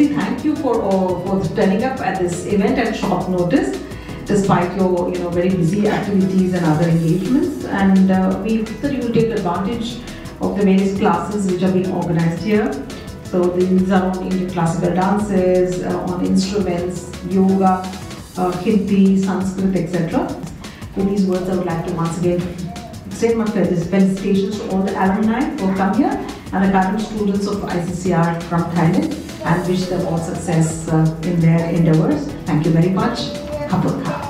Firstly, thank you for, uh, for turning up at this event at short notice, despite your you know very busy activities and other engagements. And uh, we hope that you will take advantage of the various classes which are being organized here. So these are on Indian classical dances, uh, on instruments, yoga, uh, Hindi, Sanskrit, etc. With these words, I would like to once again extend my felicitations to all the alumni who have come here and the current students of ICCR from Thailand and wish them all success uh, in their endeavors. Thank you very much. Kapurka.